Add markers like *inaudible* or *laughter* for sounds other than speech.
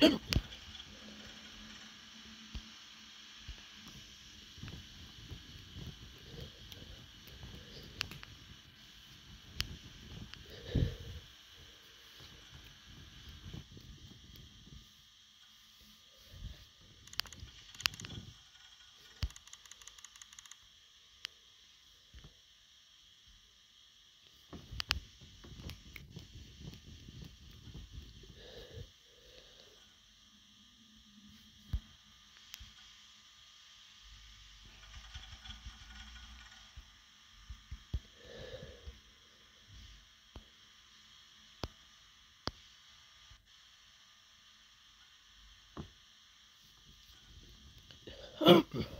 Hmm. Um. *laughs*